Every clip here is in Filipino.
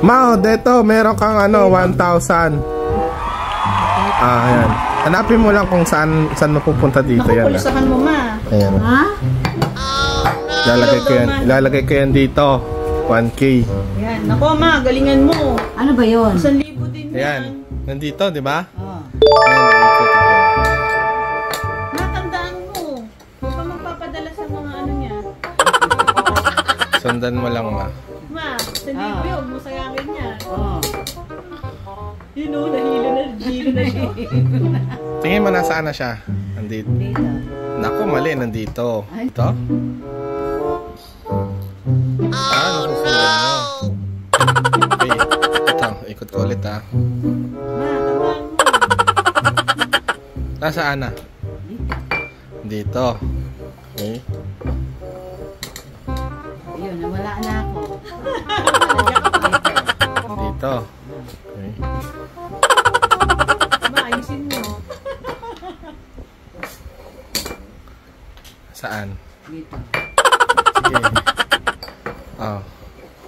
Mao, deto, meron kang ano, 1,000. Ah, ayan. Hanapin mo lang kung saan saan mapupunta dito Naku, yan. ah. pulusahan mo ma. Ayan. Ha? Ilalagay ko yan. Ilalagay ko yan dito. 1K. Yan. Naku ma, galingan mo. Ano ba yun? Isang libo din Ayan. yan. Nandito, di ba? Oh. Ayan. Matandaan mo. Huwag ka magpapadala sa mga ano niya. Sundan mo lang, ma. Ma, libo Ah. yun. Huwag mo sayangin yan. Oh. Yun o, nahilo na, nahilo na siya. Tingin mo nasaan na siya. Nandito. Dito. Naku, mali. Nandito. Ito? Ah, nasusundan mo. Okay. Ito, ikot ko ulit ah. Ma, tandaan mo. Nasaan na? Dito. Okay. Ayun, nawala na ako. Dito. Okay. Ma, ayusin mo. Saan? Dito. Sige. Oh.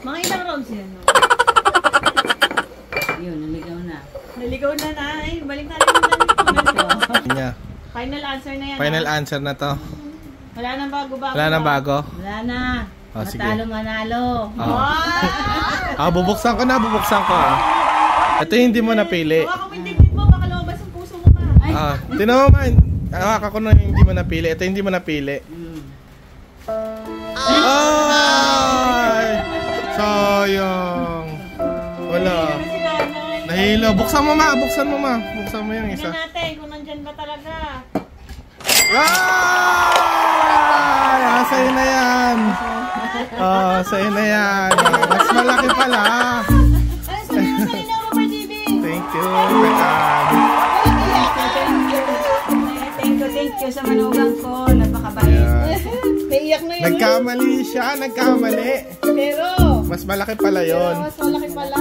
Mga ilang rounds yan. No? Ayun, naligaw na. Naligaw na na. Ay, balik damit mo. Niya. Final answer na yan. Final ah. answer na to. Wala nang bago-bago. Wala nang bago. Wala na. Oh, sige. Matalo manalo. Ah. Ah, bubuksan ko na, bubuksan ko ah. Ito hindi mo napili. Mo yung dibdib mo, baka lumabas ang puso mo. Ay. Ah, tinan mo man. Hawak ako na hindi mo napili. Ito hindi mo napili. Mm. Ay! Sayang. Wala. Nahilo. Buksan mo ma, buksan mo ma. Buksan mo yung isa. Tingnan natin kung nandyan ba talaga. Ay! Oh, sa'yo na yan. Mas malaki pala. Thank you. Pekan. Thank you, thank you sa manugang ko. Napakabait. Naiyak na yun. Nagkamali siya, nagkamali. Pero, Mas malaki pala yon. mas malaki pala.